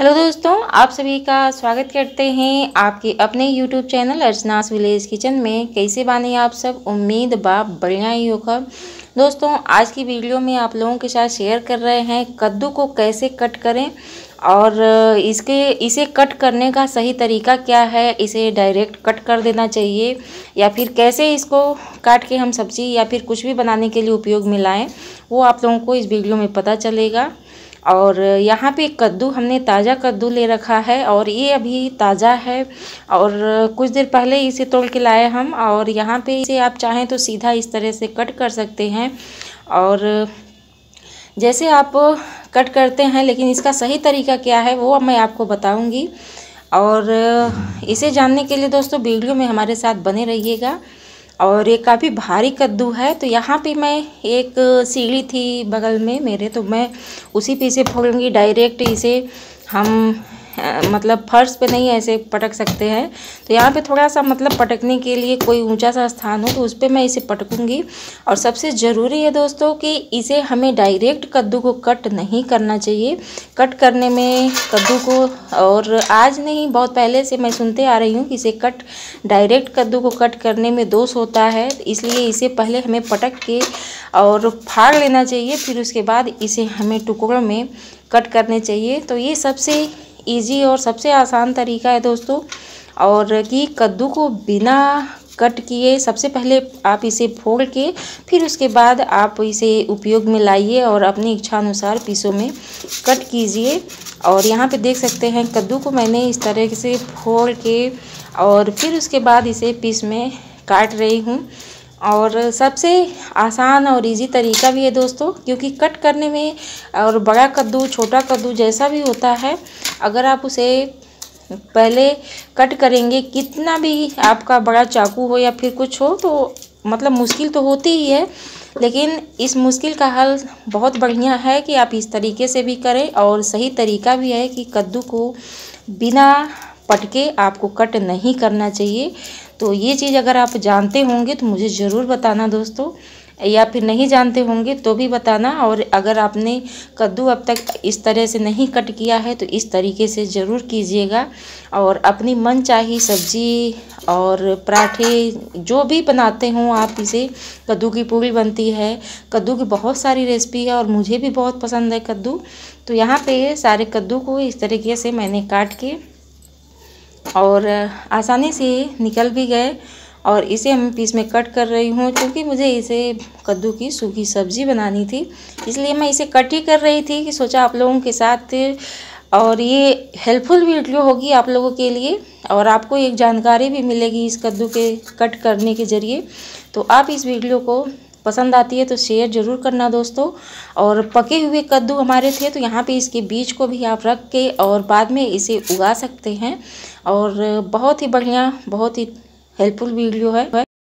Hello दोस्तों, आप सभी का स्वागत करते हैं आपके अपने YouTube channel Archana's village kitchen में। कैसे बने आप सब? उम्मीद बाप बढ़िया ही होगा। दोस्तों, आज की वीडियो में आप लोगों के साथ शेयर कर रहे हैं कद्दू को कैसे कट करें और इसके, इसे कट करने का सही तरीका क्या है? इसे डायरेक्ट कट कर देना चाहिए या फिर कैसे इसको काट के हम सब्ज़ी या फिर कुछ भी बनाने के लिए उपयोग में लाएँ, वो आप लोगों को इस वीडियो में पता चलेगा। और यहाँ पे कद्दू, हमने ताज़ा कद्दू ले रखा है और ये अभी ताज़ा है और कुछ देर पहले इसे तोड़ के लाए हम और यहाँ पे इसे आप चाहें तो सीधा इस तरह से कट कर सकते हैं और जैसे आप कट करते हैं, लेकिन इसका सही तरीका क्या है वो मैं आपको बताऊँगी और इसे जानने के लिए दोस्तों, वीडियो में हमारे साथ बने रहिएगा। और ये काफ़ी भारी कद्दू है तो यहाँ पे मैं एक सीढ़ी थी बगल में मेरे तो मैं उसी पे इसे फोड़ूँगी डायरेक्ट इसे हम मतलब फर्श पे नहीं ऐसे पटक सकते हैं। तो यहाँ पे थोड़ा सा मतलब पटकने के लिए कोई ऊँचा सा स्थान हो तो उस पर मैं इसे पटकूँगी। और सबसे ज़रूरी है दोस्तों कि इसे हमें डायरेक्ट कद्दू को कट नहीं करना चाहिए। कट करने में कद्दू को और आज नहीं, बहुत पहले से मैं सुनते आ रही हूँ कि इसे कट, डायरेक्ट कद्दू को कट करने में दोष होता है। इसलिए इसे पहले हमें पटक के और फाड़ लेना चाहिए, फिर उसके बाद इसे हमें टुकड़ों में कट करने चाहिए। तो ये सबसे इजी और सबसे आसान तरीका है दोस्तों। और कि कद्दू को बिना कट किए सबसे पहले आप इसे फोड़ के, फिर उसके बाद आप इसे उपयोग में लाइए और अपनी इच्छा अनुसार पीसों में कट कीजिए। और यहाँ पे देख सकते हैं, कद्दू को मैंने इस तरह से फोड़ के और फिर उसके बाद इसे पीस में काट रही हूँ। और सबसे आसान और इजी तरीका भी है दोस्तों, क्योंकि कट करने में और बड़ा कद्दू, छोटा कद्दू जैसा भी होता है, अगर आप उसे पहले कट करेंगे, कितना भी आपका बड़ा चाकू हो या फिर कुछ हो तो मतलब मुश्किल तो होती ही है, लेकिन इस मुश्किल का हल बहुत बढ़िया है कि आप इस तरीके से भी करें और सही तरीका भी है कि कद्दू को बिना पटके आपको कट नहीं करना चाहिए। तो ये चीज़ अगर आप जानते होंगे तो मुझे ज़रूर बताना दोस्तों। या फिर नहीं जानते होंगे तो भी बताना। और अगर आपने कद्दू अब तक इस तरह से नहीं कट किया है तो इस तरीके से ज़रूर कीजिएगा। और अपनी मन चाही सब्ज़ी और पराठे जो भी बनाते हों आप इसे, कद्दू की पूरी बनती है। कद्दू की बहुत सारी रेसिपी है और मुझे भी बहुत पसंद है कद्दू। तो यहाँ पे सारे कद्दू को इस तरीके से मैंने काट के और आसानी से निकल भी गए और इसे हम पीस में कट कर रही हूँ क्योंकि मुझे इसे कद्दू की सूखी सब्ज़ी बनानी थी। इसलिए मैं इसे कट ही कर रही थी कि सोचा आप लोगों के साथ और ये हेल्पफुल वीडियो होगी आप लोगों के लिए और आपको एक जानकारी भी मिलेगी इस कद्दू के कट करने के ज़रिए। तो आप इस वीडियो को पसंद आती है तो शेयर ज़रूर करना दोस्तों। और पके हुए कद्दू हमारे थे तो यहाँ पे इसके बीज को भी आप रख के और बाद में इसे उगा सकते हैं। और बहुत ही बढ़िया, बहुत ही हेल्पफुल वीडियो है।